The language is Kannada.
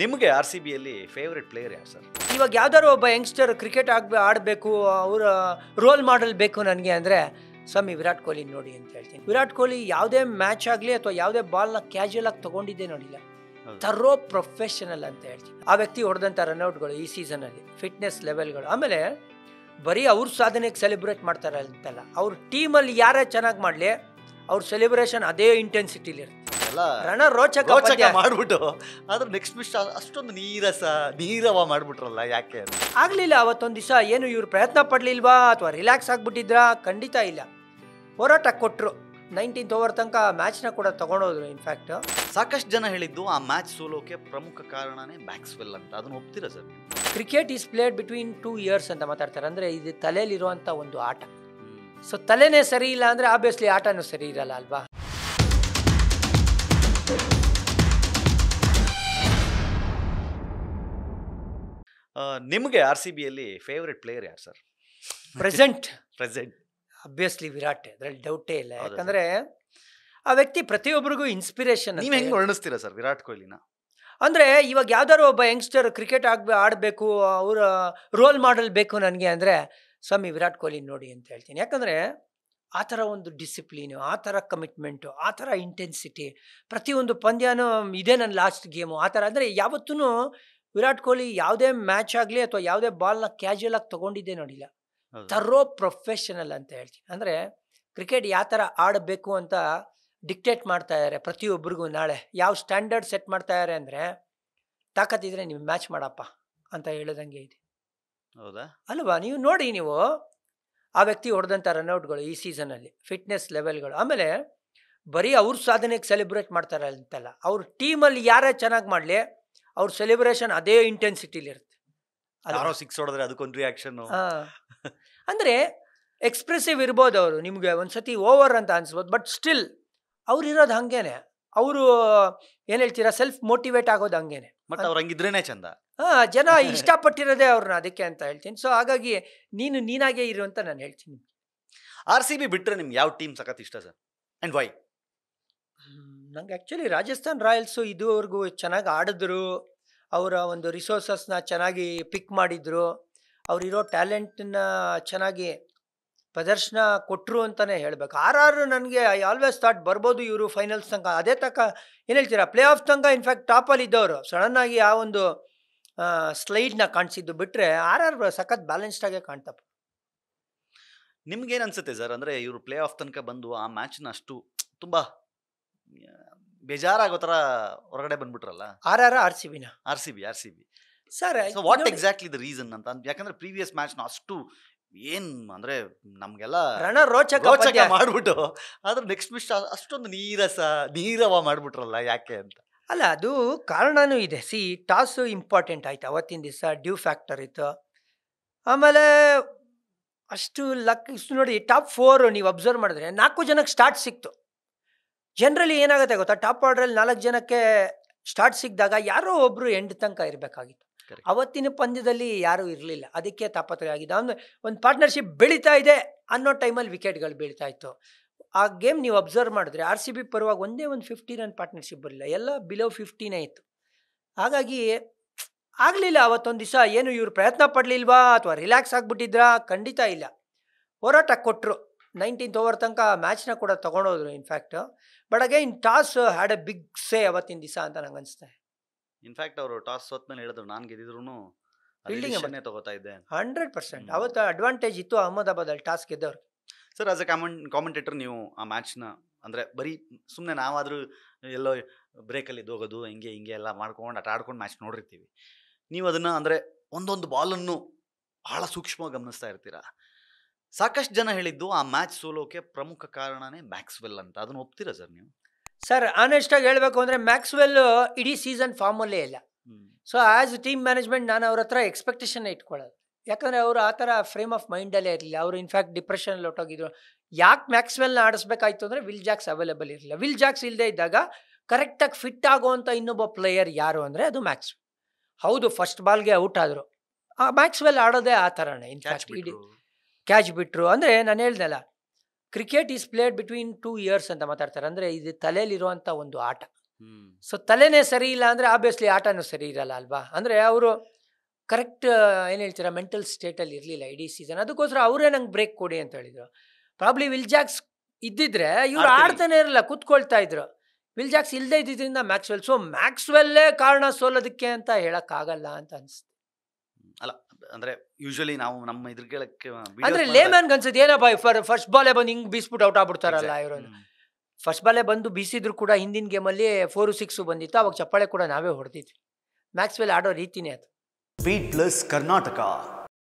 ನಿಮಗೆ ಆರ್ ಸಿ ಬಿಯಲ್ಲಿ ಫೇವ್ರೆಟ್ ಪ್ಲೇಯರ್ ಯಾರು ಸರ್? ಇವಾಗ ಯಾವ್ದಾದ್ರು ಒಬ್ಬ ಯಂಗ್ಸ್ಟರ್ ಕ್ರಿಕೆಟ್ ಆಗ್ ಆಡಬೇಕು ಅವರ ರೋಲ್ ಮಾಡಲ್ ಬೇಕು ನನಗೆ ಅಂದರೆ ಸ್ವಾಮಿ ವಿರಾಟ್ ಕೊಹ್ಲಿ ನೋಡಿ ಅಂತ ಹೇಳ್ತೀನಿ. ವಿರಾಟ್ ಕೊಹ್ಲಿ ಯಾವುದೇ ಮ್ಯಾಚ್ ಆಗಲಿ ಅಥವಾ ಯಾವುದೇ ಬಾಲ್ನ ಕ್ಯಾಶುಯಲ್ ಆಗಿ ತಗೊಂಡಿದ್ದೇ ನೋಡಿಲ್ಲ. ಥರೋ ತರೋ ಪ್ರೊಫೆಷನಲ್ ಅಂತ ಹೇಳ್ತೀನಿ. ಆ ವ್ಯಕ್ತಿ ಹೊಡೆದಂಥ ರನ್ಔಟ್ಗಳು ಈ ಸೀಸನಲ್ಲಿ ಫಿಟ್ನೆಸ್ ಲೆವೆಲ್ಗಳು ಆಮೇಲೆ ಬರೀ ಅವ್ರ ಸಾಧನೆಗೆ ಸೆಲೆಬ್ರೇಟ್ ಮಾಡ್ತಾರೆ ಅಂತಲ್ಲ ಅವ್ರ ಟೀಮಲ್ಲಿ ಯಾರೇ ಚೆನ್ನಾಗಿ ಮಾಡಲಿ ಅವ್ರ ಸೆಲೆಬ್ರೇಷನ್ ಅದೇ ಇಂಟೆನ್ಸಿಟಿಲಿ ಎಲ್ಲ ರಣ ರೋಚಕ ರೋಚಕ. ಮಾಡ್ಬಿಟ್ಟು. ಆದ್ರೆ ನೆಕ್ಸ್ಟ್ ಮಿಸ್ಟ್ ಅಷ್ಟೊಂದು ನೀರಸ ನೀರವ ಮಾಡ್ಬಿಟ್ರಲ್ಲ ಯಾಕೆ ಆಗ್ಲಿಲ್ಲ ಅವತ್ತೊಂದು ದಿವಸ. ಏನು ಇವ್ರು ಪ್ರಯತ್ನ ಪಡ್ಲಿಲ್ವಾ ಅಥವಾ ರಿಲ್ಯಾಕ್ಸ್ ಆಗ್ಬಿಟ್ಟಿದ್ರಾ? ಖಂಡಿತ ಇಲ್ಲ. ಹೋರಾಟ ಕೊಟ್ಟರು ನೈನ್ಟೀನ್ತ್ ಓವರ್ ತನಕ ಮ್ಯಾಚ್ನ ಕೂಡ ತಗೊಂಡೋದ್ರು ಇನ್ಫ್ಯಾಕ್ಟ್ ಸಾಕಷ್ಟು ಜನ ಹೇಳಿದ್ದು ಆ ಮ್ಯಾಚ್ ಸೋಲೋಕೆ ಪ್ರಮುಖ ಕಾರಣನೇ ಬ್ಯಾಕ್ಸ್ವೆಲ್ ಅಂತ. ಅದನ್ನ ಒಪ್ತೀರಾ sir cricket is played between two ears ಅಂತ ಮಾತಾಡ್ತಾರೆ. ಅಂದರೆ ಇದು ತಲೆಯಲ್ಲಿರುವಂಥ ಒಂದು ಆಟ. ಸೊ ತಲೆನೇ ಸರಿ ಇಲ್ಲ ಅಂದರೆ ಆಬ್ವಿಯಸ್ಲಿ ಆಟನೂ ಸರಿ ಇರಲ್ಲ ಅಲ್ವಾ? ನಿಮಗೆ ಆರ್ ಸಿ ಬಿಯಲ್ಲಿ ಫೇವ್ರೆಟ್ ಪ್ಲೇಯರ್ ಯಾರು sir present present obviously Virat ಅದರಲ್ಲಿ ಡೌಟೇ ಇಲ್ಲ. ಯಾಕಂದರೆ ಆ ವ್ಯಕ್ತಿ ಪ್ರತಿಯೊಬ್ಬರಿಗೂ ಇನ್ಸ್ಪಿರೇಷನ್ ನೀವು ಹೆಂಗೆ ವರ್ಣಿಸ್ತೀರಾ ಸರ್ ವಿರಾಟ್ ಕೊಹ್ಲಿನ? ಅಂದರೆ ಇವಾಗ ಯಾವ್ದಾದ್ರು ಒಬ್ಬ ಯಂಗ್ಸ್ಟರ್ ಕ್ರಿಕೆಟ್ ಆಗಬೇ ಆಡಬೇಕು ಅವರ ರೋಲ್ ಮಾಡಲ್ ಬೇಕು ನನಗೆ ಅಂದರೆ ಸ್ವಾಮಿ ವಿರಾಟ್ ಕೊಹ್ಲಿ ನೋಡಿ ಅಂತ ಹೇಳ್ತೀನಿ. ಯಾಕಂದರೆ ಆ ಥರ ಒಂದು ಡಿಸಿಪ್ಲೀನು ಆ ಥರ ಕಮಿಟ್ಮೆಂಟು ಆ ಥರ ಇಂಟೆನ್ಸಿಟಿ ಪ್ರತಿಯೊಂದು ಪಂದ್ಯನೂ ಇದೇ ನನ್ನ ಲಾಸ್ಟ್ ಗೇಮು ಆ ಥರ ಅಂದರೆ ಯಾವತ್ತೂ ವಿರಾಟ್ ಕೊಹ್ಲಿ ಯಾವುದೇ ಮ್ಯಾಚ್ ಆಗಲಿ ಅಥವಾ ಯಾವುದೇ ಬಾಲ್ನ ಕ್ಯಾಶುಯಲ್ ಆಗಿ ತೊಗೊಂಡಿದ್ದೇ ನೋಡಿಲ್ಲ. ತರೋ ಪ್ರೊಫೆಷನಲ್ ಅಂತ ಹೇಳ್ತೀನಿ. ಅಂದರೆ ಕ್ರಿಕೆಟ್ ಯಾವ ಥರ ಆಡಬೇಕು ಅಂತ ಡಿಕ್ಟೇಟ್ ಮಾಡ್ತಾ ಇದ್ದಾರೆ ಪ್ರತಿಯೊಬ್ಬರಿಗೂ ನಾಳೆ. ಯಾವ ಸ್ಟ್ಯಾಂಡರ್ಡ್ ಸೆಟ್ ಮಾಡ್ತಾ ಇದ್ದಾರೆ ಅಂದರೆ ತಾಕತ್ತಿದ್ರೆ ನೀವು ಮ್ಯಾಚ್ ಮಾಡಪ್ಪ ಅಂತ ಹೇಳೋದಂಗೆ ಇದೆ. ಹೌದಾ? ಅಲ್ವಾ? ನೀವು ನೋಡಿ ನೀವು ಆ ವ್ಯಕ್ತಿ ಹೊಡೆದಂಥ ರನ್ಔಟ್ಗಳು ಈ ಸೀಸನಲ್ಲಿ ಫಿಟ್ನೆಸ್ ಲೆವೆಲ್ಗಳು ಆಮೇಲೆ ಬರೀ ಅವ್ರ ಸಾಧನೆಗೆ ಸೆಲೆಬ್ರೇಟ್ ಮಾಡ್ತಾರೆ ಅಂತಲ್ಲ. ಅವ್ರ ಟೀಮಲ್ಲಿ ಯಾರೇ ಚೆನ್ನಾಗಿ ಮಾಡಲಿ ಅವ್ರ ಸೆಲೆಬ್ರೇಷನ್ ಅದೇ ಇಂಟೆನ್ಸಿಟಿಲಿರುತ್ತೆ? ಯಾರೋ ಸಿಕ್ಸ್ ಹೊಡೆದ್ರೆ ಅದಕ್ಕೊಂದು ರಿಯಾಕ್ಷನ್ ಅಂದರೆ ಅಂದ್ರೆ ಎಕ್ಸ್ಪ್ರೆಸಿವ್ ಇರ್ಬೋದು ಅವರು. ನಿಮಗೆ ಒಂದು ಸತಿ ಓವರ್ ಅಂತ ಅನ್ಸ್ಬೋದು. ಬಟ್ ಸ್ಟಿಲ್ ಅವ್ರು ಇರೋದು ಹಂಗೇನೆ. ಅವರು ಏನು ಹೇಳ್ತೀರಾ ಸೆಲ್ಫ್ ಮೋಟಿವೇಟ್ ಆಗೋದು ಹಂಗೇನೆ. ಬಟ್ ಅವ್ರು ಹಂಗಿದ್ರೇನೆ ಚಂದ. ಹಾಂ ಜನ ಇಷ್ಟಪಟ್ಟಿರೋದೇ ಅವ್ರನ್ನ ಅದಕ್ಕೆ ಅಂತ ಹೇಳ್ತೀನಿ. ಸೊ ಹಾಗಾಗಿ ನೀನು ನೀನಾಗೇ ಇರು ಅಂತ ನಾನು ಹೇಳ್ತೀನಿ ಆರ್ ಸಿ ಬಿ ಬಿಟ್ಟರೆ ನಿಮ್ಗೆ ಯಾವ ಟೀಮ್ ಸಖತ್ ಇಷ್ಟ ಸರ್? ಆ್ಯಂಡ್ ವೈ ನಂಗೆ ಆ್ಯಕ್ಚುಲಿ ರಾಜಸ್ಥಾನ್ ರಾಯಲ್ಸು ಇದುವರೆಗೂ ಚೆನ್ನಾಗಿ ಆಡಿದ್ರು. ಅವರ ಒಂದು ರಿಸೋರ್ಸಸ್ನ ಚೆನ್ನಾಗಿ ಪಿಕ್ ಮಾಡಿದರು. ಅವರಿರೋ ಟ್ಯಾಲೆಂಟನ್ನ ಚೆನ್ನಾಗಿ ಪ್ರದರ್ಶನ ಕೊಟ್ಟರು ಅಂತಲೇ ಹೇಳಬೇಕು. ಆರ್ ಆರ್ ನನಗೆ ಐ ಆಲ್ವೇಸ್ ಥಾಟ್ ಬರ್ಬೋದು ಇವರು ಫೈನಲ್ಸ್ ತನಕ. ಅದೇ ತನಕ ಏನು ಹೇಳ್ತೀರಾ ಪ್ಲೇ ಆಫ್ ತನಕ ಇನ್ಫ್ಯಾಕ್ಟ್ ಟಾಪಲ್ಲಿ ಇದ್ದವರು. ಸಡನ್ನಾಗಿ ಆ ಒಂದು ಸ್ಲೈಡ್ನ ಕಾಣಿಸಿದ್ದು ಬಿಟ್ಟರೆ ಆರ್ ಆರ್ ಸಖತ್ ಬ್ಯಾಲೆನ್ಸ್ಡಾಗೆ ಕಾಣ್ತಪ್ಪ. ನಿಮ್ಗೇನು ಅನ್ಸುತ್ತೆ ಸರ್? ಅಂದರೆ ಇವರು ಪ್ಲೇ ಆಫ್ ತನಕ ಬಂದು ಆ ಮ್ಯಾಚ್ನ ಅಷ್ಟು ತುಂಬಾ ಬೇಜಾರಾಗೋ ಥರ ಹೊರಗಡೆ ಬಂದ್ಬಿಟ್ರಲ್ಲ? R R R C ಬಿನ? R C B R C B. Sir so what exactly the reason ಅಂತ ಯಾಕಂದ್ರೆ ಪ್ರೀವಿಯಸ್ ಮ್ಯಾಚ್ನ ಅಷ್ಟು ಏನ್ ಅಂದ್ರೆ ನಮ್ಗೆಲ್ಲ ರಣ ರೋಚಕ ರೋಚಕ. ಮಾಡ್ಬಿಟ್ಟು ಆದ್ರೆ ನೆಕ್ಸ್ಟ್ ಮಿಸ್ಟ್ ಅಷ್ಟೊಂದು ನೀರಸ ನೀರವ ಮಾಡ್ಬಿಟ್ರಲ್ಲ ಯಾಕೆ ಅಂತ. ಅಲ್ಲ ಅದು ಕಾರಣನೂ ಇದೆ. ಸಿ ಟಾಸು ಇಂಪಾರ್ಟೆಂಟ್ ಆಯ್ತು. ಅವತ್ತಿನ ದಿವಸ ಡ್ಯೂ ಫ್ಯಾಕ್ಟರ್ ಇತ್ತು. ಆಮೇಲೆ ಅಷ್ಟು ಲಕ್ ನೋಡಿ ಟಾಪ್ ಫೋರ್ ನೀವು ಅಬ್ಸರ್ವ್ ಮಾಡಿದ್ರೆ ನಾಲ್ಕು ಜನಕ್ಕೆ ಸ್ಟಾರ್ಟ್ ಸಿಕ್ತು. ಜನರಲಿ ಏನಾಗುತ್ತೆ ಗೊತ್ತಾ? ಟಾಪ್ ಆರ್ಡ್ರಲ್ಲಿ ನಾಲ್ಕು ಜನಕ್ಕೆ ಸ್ಟಾರ್ಟ್ ಸಿಕ್ಕಿದಾಗ ಯಾರೋ ಒಬ್ಬರು ಎಂಡ್ ತನಕ ಇರಬೇಕಾಗಿತ್ತು. ಅವತ್ತಿನ ಪಂದ್ಯದಲ್ಲಿ ಯಾರೂ ಇರಲಿಲ್ಲ. ಅದಕ್ಕೆ ತಾಪತ್ರಯ ಆಗಿದೆ ಅಂದರೆ ಒಂದು ಪಾರ್ಟ್ನರ್ಶಿಪ್ ಬೆಳೀತಾ ಇದೆ ಅನ್ನೋ ಟೈಮಲ್ಲಿ ವಿಕೆಟ್ಗಳು ಬೀಳ್ತಾ ಇತ್ತು. ಆ ಗೇಮ್ ನೀವು ಅಬ್ಸರ್ವ್ ಮಾಡಿದ್ರೆ ಆರ್ ಸಿ ಬಿ ಪರವಾಗಿ ಒಂದೇ ಒಂದು ಫಿಫ್ಟಿ ರನ್ ಪಾರ್ಟ್ನರ್ಶಿಪ್ ಬರಲಿಲ್ಲ. ಎಲ್ಲ ಬಿಲೋ ಫಿಫ್ಟಿನೇ ಇತ್ತು. ಹಾಗಾಗಿ ಆಗಲಿಲ್ಲ ಅವತ್ತೊಂದು ದಿವಸ. ಏನು ಇವರು ಪ್ರಯತ್ನ ಪಡಲಿಲ್ವಾ? ಅಥವಾ ರಿಲ್ಯಾಕ್ಸ್ ಆಗಿಬಿಟ್ಟಿದ್ರಾ? ಖಂಡಿತ ಇಲ್ಲ. ಹೋರಾಟ ಕೊಟ್ಟರು ನೈನ್ಟೀನ್ತ್ ಓವರ್ ತನಕ ಮ್ಯಾಚ್ನ ಕೂಡ ತೊಗೊಂಡೋದ್ರು in fact but again toss had a big say ಅವತ್ತಿನ ದಿವಸ ಅಂತ ನಂಗೆ ಅನಿಸ್ತಾ ಇನ್ಫ್ಯಾಕ್ಟ್ ಅವರು ಟಾಸ್ ಸೋತ್ಮೇಲೆ ಹೇಳಿದ್ರು ನಾನು ಗೆದ್ದಿದ್ರು ಫೀಲ್ಡಿಂಗ್ ತಗೋತಾ ಇದ್ದೆ ಹಂಡ್ರೆಡ್ ಪರ್ಸೆಂಟ್. ಅವತ್ತು ಅಡ್ವಾಂಟೇಜ್ ಇತ್ತು ಅಹಮದಾಬಾದಲ್ಲಿ toss ಗೆದ್ದವ್ರು sir as a common commentator ನೀವು ಆ ಮ್ಯಾಚ್ನ ಅಂದರೆ ಬರೀ ಸುಮ್ಮನೆ ನಾವಾದರೂ ಎಲ್ಲೋ ಬ್ರೇಕಲ್ಲಿ ಹೋಗೋದು ಹಿಂಗೆ ಹಿಂಗೆ ಎಲ್ಲ ಮಾಡ್ಕೊಂಡು ಆಟ ಆಡ್ಕೊಂಡು ಮ್ಯಾಚ್ ನೋಡಿರ್ತೀವಿ. ನೀವು ಅದನ್ನು ಅಂದರೆ ಒಂದೊಂದು ಬಾಲನ್ನು ಭಾಳ ಸೂಕ್ಷ್ಮವಾಗಿ ಗಮನಿಸ್ತಾ ಇರ್ತೀರಾ? ಸಾಕಷ್ಟು ಜನ ಹೇಳಿದ್ದು ಆ ಮ್ಯಾಚ್ ಸೋಲೋಕೆ ಪ್ರಮುಖ ಕಾರಣನೇ ಮ್ಯಾಕ್ಸ್ವೆಲ್ ಅಂತ. ಅದನ್ನು ಒಪ್ತೀರಾ ಸರ್ ನೀವು? ಸರ್ ಆನೆಸ್ಟಾಗಿ ಹೇಳಬೇಕು ಅಂದರೆ ಮ್ಯಾಕ್ಸ್ವೆಲ್ ಇಡೀ ಸೀಸನ್ ಫಾರ್ಮಲ್ಲೇ ಇಲ್ಲ. ಸೊ ಆ್ಯಸ್ ಟೀಮ್ ಮ್ಯಾನೇಜ್ಮೆಂಟ್ ನಾನು ಅವ್ರ ಹತ್ರ ಎಕ್ಸ್ಪೆಕ್ಟೇಷನ್ ಇಟ್ಕೊಳ್ಳೋದು. ಯಾಕಂದರೆ ಅವರು ಆ ಥರ ಫ್ರೇಮ್ ಆಫ್ ಮೈಂಡಲ್ಲೇ ಇರಲಿಲ್ಲ. ಅವರು ಇನ್ಫ್ಯಾಕ್ಟ್ ಡಿಪ್ರೆಷನಲ್ಲಿ ಹೊಟ್ಟೋಗಿದ್ರು ಯಾಕೆ ಮ್ಯಾಕ್ಸ್ವೆಲ್ನ ಆಡಿಸ್ಬೇಕಾಯ್ತು ಅಂದರೆ ವಿಲ್ ಜಾಕ್ಸ್ ಅವೈಲೇಬಲ್ ಇರಲಿಲ್ಲ. ವಿಲ್ ಜಾಕ್ಸ್ ಇಲ್ಲದೆ ಇದ್ದಾಗ ಕರೆಕ್ಟಾಗಿ ಫಿಟ್ ಆಗುವಂಥ ಇನ್ನೊಬ್ಬ ಪ್ಲೇಯರ್ ಯಾರು ಅಂದರೆ ಅದು ಮ್ಯಾಕ್ಸ್ ಹೌದು ಫಸ್ಟ್ ಬಾಲ್ಗೆ ಔಟ್ ಆದರು. ಆ ಮ್ಯಾಕ್ಸ್ವೆಲ್ ಆಡೋದೇ ಆ ಥರನೇ ಇನ್ಫ್ಯಾಕ್ಟ್ ಇಡೀ ಕ್ಯಾಚ್ ಬಿಟ್ರು. ಅಂದರೆ ನಾನು ಹೇಳ್ದಲ್ಲ cricket is played between two ears ಅಂತ ಮಾತಾಡ್ತಾರೆ. ಅಂದರೆ ಇದು ತಲೆಯಲ್ಲಿರುವಂಥ ಒಂದು ಆಟ. ಸೊ ತಲೆನೇ ಸರಿ ಇಲ್ಲ ಅಂದರೆ ಆಬ್ವಿಯಸ್ಲಿ ಆಟನೂ ಸರಿ ಇರಲ್ಲ ಅಲ್ವಾ? ಅಂದರೆ ಅವರು ಕರೆಕ್ಟ್ ಏನು ಹೇಳ್ತೀರಾ ಮೆಂಟಲ್ ಸ್ಟೇಟಲ್ಲಿ ಇರಲಿಲ್ಲ ಇಡೀ ಸೀಸನ್ ಅದಕ್ಕೋಸ್ಕರ ಅವರೇ ನಂಗೆ ಬ್ರೇಕ್ ಕೊಡಿ ಅಂತ ಹೇಳಿದ್ರು. ಪ್ರಾಬ್ಲಿ ವಿಲ್ ಜಾಕ್ಸ್ ಇದ್ದಿದ್ರೆ ಇವ್ರು ಆಡ್ತೀನಿ. ಇರಲ್ಲ ಕೂತ್ಕೊಳ್ತಾ ಇದ್ರು. ವಿಲ್ ಜಾಕ್ಸ್ ಇಲ್ಲದೆ ಇದ್ದಿದ್ದರಿಂದ ಮ್ಯಾಕ್ಸ್ವೆಲ್ ಸೊ ಮ್ಯಾಕ್ಸ್ವೆಲ್ಲೇ ಕಾರಣ ಸೋಲೋದಕ್ಕೆ ಅಂತ ಹೇಳೋಕ್ಕಾಗಲ್ಲ ಅಂತ ಅನ್ಸುತ್ತೆ ಅಲ್ಲ ಅಂದ್ರೆ ಯೂಶಲಿ ನಾವು ನಮ್ಮ ಇದ್ರಗಳಕ್ಕೆ ಅಂದ್ರೆ ಲೇಮನ್ ಅನ್ಸುತ್ತೆ ಏನಪ್ಪ ಫರ್ ಫಸ್ಟ್ ಬಾಲೇ ಬಂದು ಹಿಂಗ್ ಬೀಸ್ಬಿಟ್ಟು ಔಟ್ ಆಗ್ಬಿಡ್ತಾರಲ್ಲ ಇವರು ಫಸ್ಟ್ ಬಾಲೇ ಬಂದು ಬೀಸಿದ್ರು ಕೂಡ ಹಿಂದಿನ ಗೇಮಲ್ಲಿ ಫೋರು ಸಿಕ್ಸು ಬಂದಿತ್ತು ಅವಾಗ ಚಪ್ಪಾಳೆ ಕೂಡ ನಾವೇ ಹೊಡೆದಿದ್ವಿ. ಮ್ಯಾಕ್ಸ್ವೆಲ್ ಆಡೋ ರೀತಿನೇ ಅದು. Beet plus Karnataka